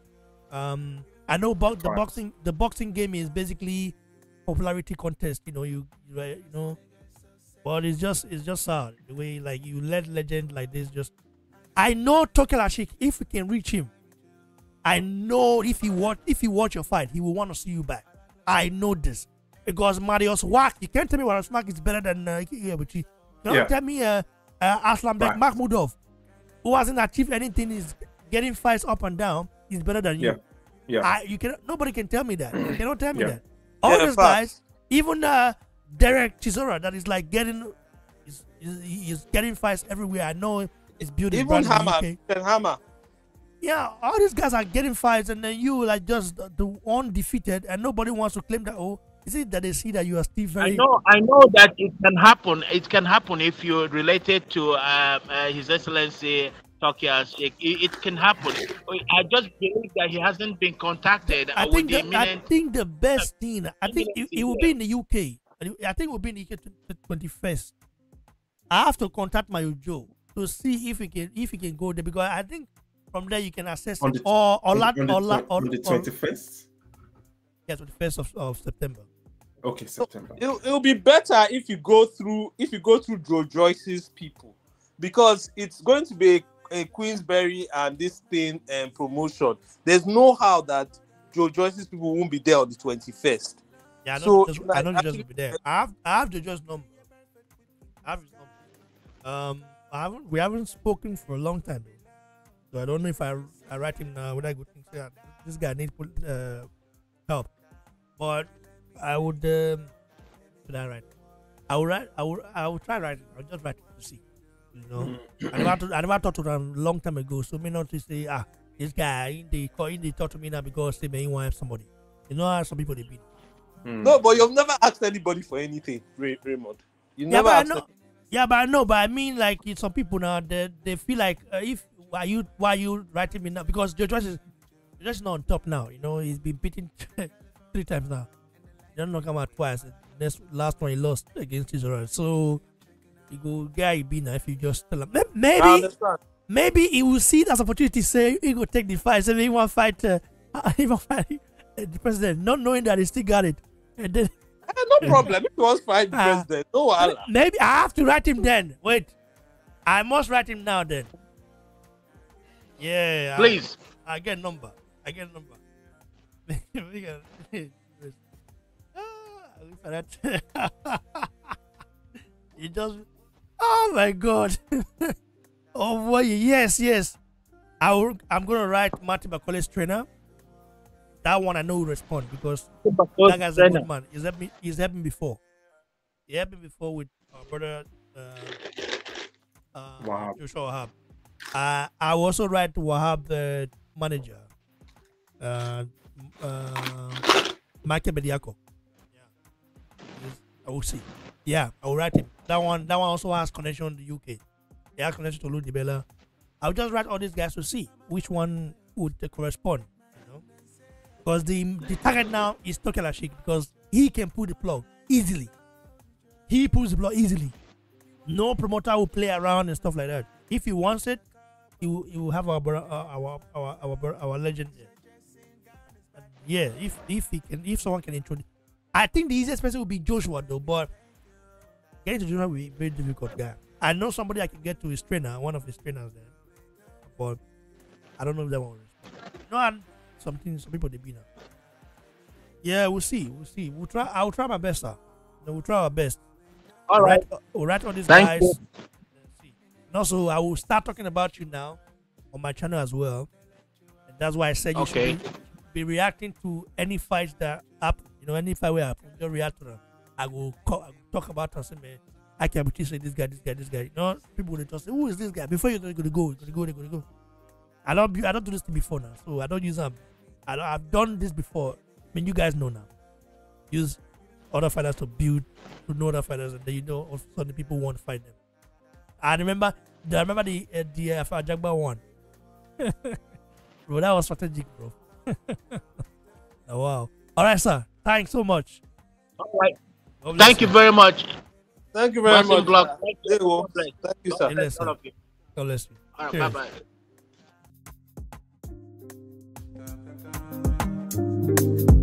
Um, I know bo- the boxing the boxing game is basically popularity contest. You know, you you, you know, but it's just it's just sad the way like you let legend like this just. I know Turki Alalshikh. If we can reach him, I know if he watch if he watch your fight, he will want to see you back. I know this because Mariusz Wach, you can't tell me Mariusz Wach is better than uh, Ibeabuchi. Don't Yeah. tell me uh, uh, Arslanbek Right. Makhmudov, who hasn't achieved anything, is getting fights up and down, is better than you. Yeah. Yeah. I, you can nobody can tell me that. You cannot tell me Yeah. that. All Yeah, those facts. guys, even uh, Derek Chisora, that is like getting, is, is, is getting fights everywhere. I know it's building. Even brand in the Hammer, UK. Hammer. Yeah, all these guys are getting fights, and then you like just the, the undefeated, and nobody wants to claim that. Oh, is it that they see that you are still I very? know, I know that it can happen. It can happen if you're related to uh, uh, His Excellency Turki Sheikh. It, it can happen. I just believe that he hasn't been contacted I think with the the, I think the best thing. I think it, it will be in the UK. I think it will be in the UK twenty first. I have to contact my Joe to see if he can if he can go there because I think from there you can access On it. the- or or on, la- on the, or, la- twen- or, on the 21st? yeah, twenty first of, of September. Okay, September. It'll, it'll be better if you go through if you go through Joe Joyce's people because it's going to be a, a Queensberry and this thing and promotion. There's no how that Joe Joyce's people won't be there on the 21st. Yeah, I know. So, just, I like, know you just actually- will be there. I have I have the just number. I have his number. Um, I haven't we haven't spoken for a long time, so I don't know if I I write him now. Would I go think "Ah, this guy needs uh, help? But I would um, should I write? I will write. I will. I will try writing. I'll just write it to see. You know, I never to, I never talked to them a long time ago, so me not to say ah this guy in they call they talk to me now because they may want somebody. You know how some people they be. Hmm. No, but you've never asked anybody for anything, Ray, Raymond. You Yeah, never but I asked know. Yeah, but I know. But I mean, like, some people now they they feel like uh, if why you why you writing me now because your Joyce is just not on top now. You know, he's been beaten three times now. He don't knock him out twice. Next last one he lost against Israel. So he go guy he be now if you just tell him maybe maybe he will see it as opportunity. Say he go take the fight. Say he want fight. Uh, he want fight uh, the president, not knowing that he still got it. And then Eh, no problem. If you want fight the Ah. president, no wahala. Maybe I have to write him then. Wait, I must write him now then. Yeah, I- Please. I, get number. I get number. We can- look that. it just. Oh my God. oh boy, yes, yes. I will, I'm gonna write Martin Bakole's trainer. That one I know will respond because that guy's a good man. He's helped me. He's helped me before. He helped me before with our brother. Uh, uh, Wahab. Joshua Wahab. Uh, I also write Wahab the manager. Uh, uh, Michael Bediako. I will see. Yeah, I will write him. That one. That one also has connection to the UK. He has connection to Lou Bella. I'll just write all these guys to see which one would correspond. You know, because the the target now is Turki Sheikh because he can pull the plug easily. He pulls the plug easily. No promoter will play around and stuff like that. If he wants it, he will, he will have our uh, our our our our legend. Yeah, if if he can, if someone can introduce, I think the easiest person would be Joshua though. But getting to Joshua will be a very difficult guy. I know somebody I can get to his trainer, one of his trainers there, but I don't know if that one. Will know, and something some people they be now. Yeah, we'll see. We'll see. We'll try. I'll try my best, sir. Know, we'll try our best. All right. Write, we'll write all these Thank guys. you. And also, I will start talking about you now on my channel as well. And that's why I said you Okay. should be, be reacting to any fights that happen. Know, any fight where happen, just react to them. I will, call, I will talk about us. Say, man, I can be say this guy, this guy, this guy. You know, people will just say, who is this guy? Before you're going to go, you're going to go, you're going to go. I don't, I don't do this thing before now, so I don't use them. I don't, I've done this before. I mean, you guys know now. Use other fighters to build, to know other fighters, and then you know all of a sudden people want to fight them. I remember, I remember the uh, the uh, one. bro, that was strategic, bro. oh, wow. All right, sir. Thanks so much. All right. Thank you very much. Thank you very Blessing much. Thank you. Thank you, sir. All of you. All right, bye bye. Thank you.